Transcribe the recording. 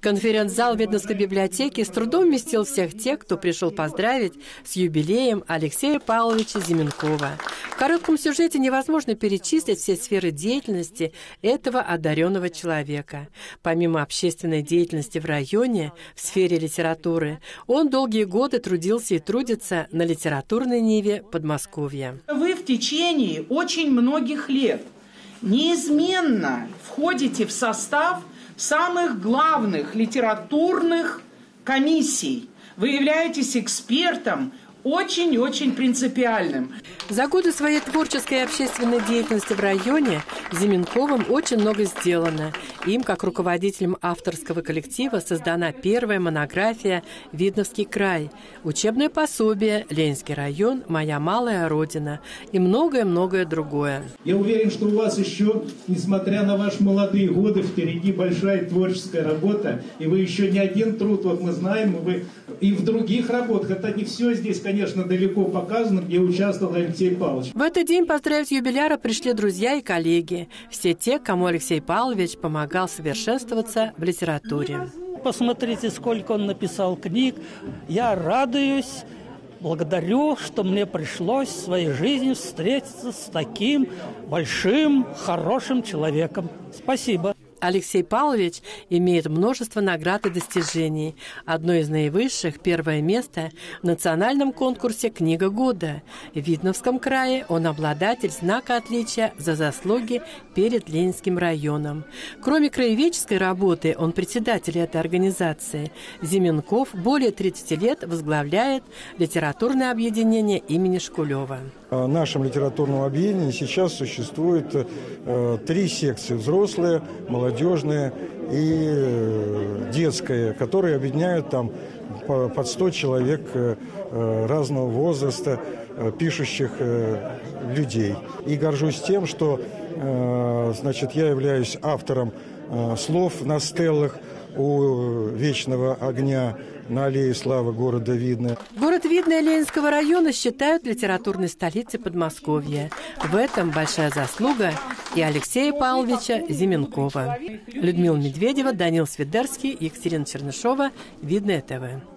Конференц-зал Видновской библиотеки с трудом вместил всех тех, кто пришел поздравить с юбилеем Алексея Павловича Зименкова. В коротком сюжете невозможно перечислить все сферы деятельности этого одаренного человека. Помимо общественной деятельности в районе, в сфере литературы, он долгие годы трудился и трудится на литературной ниве Подмосковья. Вы в течение очень многих лет неизменно входите в состав – самых главных литературных комиссий. Вы являетесь экспертом очень-очень принципиальным. За годы своей творческой и общественной деятельности в районе Зименковым очень много сделано. Им, как руководителем авторского коллектива, создана первая монография «Видновский край», учебное пособие «Ленинский район. Моя малая родина» и многое-многое другое. Я уверен, что у вас еще, несмотря на ваши молодые годы, впереди большая творческая работа, и вы еще не один труд, вот мы знаем, вы и в других работах, это не все здесь, конечно, далеко показано, где участвовал Алексей Павлович. В этот день поздравить юбиляра пришли друзья и коллеги, все те, кому Алексей Павлович помогал совершенствоваться в литературе. Посмотрите, сколько он написал книг. Я радуюсь, благодарю, что мне пришлось в своей жизни встретиться с таким большим, хорошим человеком. Спасибо. Алексей Павлович имеет множество наград и достижений. Одно из наивысших – первое место в национальном конкурсе «Книга года». В Видновском крае он обладатель знака отличия за заслуги перед Ленинским районом. Кроме краеведческой работы, он председатель этой организации. Зименков более 30 лет возглавляет литературное объединение имени Шкулева. В нашем литературном объединении сейчас существует э, три секции – взрослые, молодежные и э, детская, которые объединяют там по, под 100 человек э, э, разного возраста, пишущих людей. И горжусь тем, что значит, я являюсь автором слов на стеллах у вечного огня на аллее славы города Видное. Город Видное Ленинского района считают литературной столицей Подмосковья. В этом большая заслуга и Алексея Павловича Зименкова. Людмила Медведева, Данил Свидерский, Екатерина Чернышова, Видное ТВ.